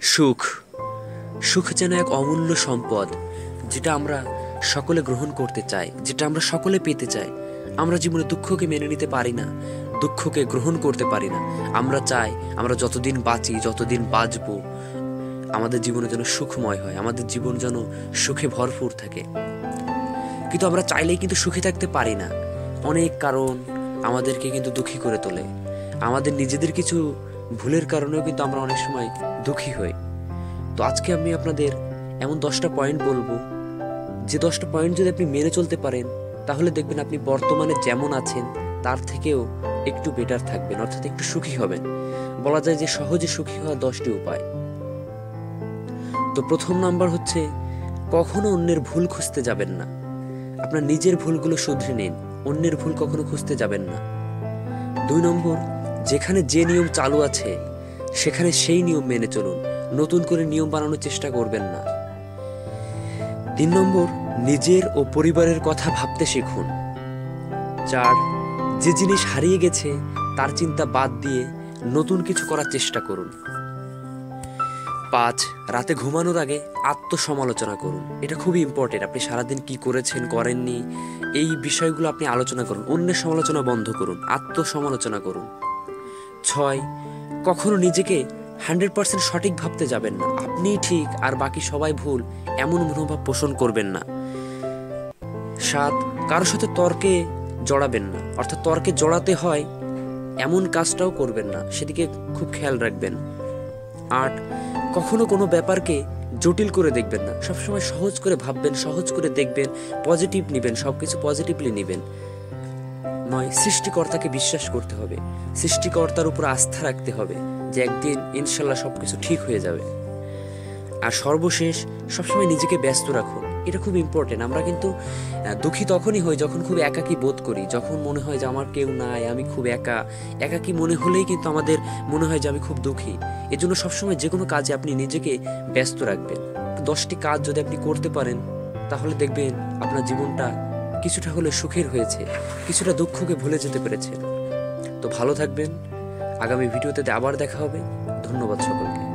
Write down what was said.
সুখ। সুখ যেন এক অমূল্য সম্পদ, যেটা আমরা সকলে গ্রহণ করতে চাই, যেটা আমরা সকলে পেতে চাই। আমরা জীবনে দুঃখকে মেনে নিতে পারি না, দুঃখকে গ্রহণ করতে পারি না। আমরা চাই, আমরা যতদিন বাঁচি, যতদিন বাঁচব, আমাদের জীবনে যেন সুখময় হয়, আমাদের জীবন যেন সুখে ভরপুর থাকে। কিন্তু আমরা চাইলেই কিন্তু সুখে থাকতে পারি না। অনেক কারণ আমাদেরকে কিন্তু দুঃখী করে তোলে। আমাদের নিজেদের কিছু ভুলের কারণেও কিন্তু আমরা অনেক সময় দুঃখী হই। তো আজকে আমি আপনাদের এমন দশটা পয়েন্ট বলব। যে দশটা পয়েন্ট যদি আপনি মেনে চলতে পারেন, তাহলে দেখবেন আপনি বর্তমানে যেমন আছেন, তার থেকেও একটু বেটার থাকবেন, অর্থাৎ একটু সুখী হবেন। বলা যায় যে সহজে সুখী হওয়ার দশটি উপায়। তো প্রথম নাম্বার হচ্ছে, কখনো অন্যের ভুল খুঁজতে যাবেন না। আপনার নিজের ভুলগুলো শুধরে নিন, অন্যের ভুল কখনো খুঁজতে যাবেন না। দুই নম্বর যেখানে যে নিয়ম চালু আছে, সেখানে সেই নিয়ম মেনে চলুন। নতুন করে নিয়ম বানানোর চেষ্টা করবেন না। তিন নম্বর, নিজের ও পরিবারের কথা ভাবতে শিখুন। চার, যে জিনিস হারিয়ে গেছে, তার চিন্তা বাদ দিয়ে নতুন কিছু করার চেষ্টা করুন। পাঁচ, রাতে ঘুমানোর আগে আত্মসমালোচনা করুন। এটা খুবই ইম্পর্টেন্ট আপনি সারাদিন কি করেছেন, করেননি, এই বিষয়গুলো আপনি আলোচনা করুন। অন্যের সমালোচনা বন্ধ করুন, আত্মসমালোচনা করুন। ছয়, কখনো নিজেকে হান্ড্রেড পার্সেন্ট সঠিক ভাবতে যাবেন না। আপনিই ঠিক, আর বাকি সবাই ভুল, এমন মনোভাব পোষণ করবেন না। সাত কারোর সাথে তর্কে জড়াবেন না। অর্থাৎ তর্কে জড়াতে হয়, এমন কাজটাও করবেন না। সেদিকে খুব খেয়াল রাখবেন। আট, কখনো কোনো ব্যাপারকে জটিল করে দেখবেন না। সবসময় সহজ করে ভাববেন, সহজ করে দেখবেন, পজিটিভ নেবেন সব কিছু পজিটিভলি নেবেন। নয়, সৃষ্টিকর্তাকে বিশ্বাস করতে হবে। সৃষ্টিকর্তার উপর আস্থা রাখতে হবে যে একদিন ইনশাল্লাহ সব কিছু ঠিক হয়ে যাবে। আর সর্বশেষ, সবসময় নিজেকে ব্যস্ত রাখুন এটা খুব ইম্পর্টেন্ট আমরা কিন্তু দুঃখী তখনই হই যখন খুব একাকী বোধ করি। যখন মনে হয় যে আমার কেউ নাই, আমি খুব একা। একাকী মনে হলেই কিন্তু আমাদের মনে হয় যে আমি খুব দুঃখী। এজন্য সবসময় যে কোনো কাজে আপনি নিজেকে ব্যস্ত রাখবেন। দশটি কাজ যদি আপনি করতে পারেন, তাহলে দেখবেন আপনার জীবনটা কিছুটা হলে সুখের হয়েছে, কিছুটা দুঃখকে ভুলে যেতে পেরেছে। তো ভালো থাকবেন। আগামী ভিডিওতে আবার দেখা হবে। ধন্যবাদ সকলকে।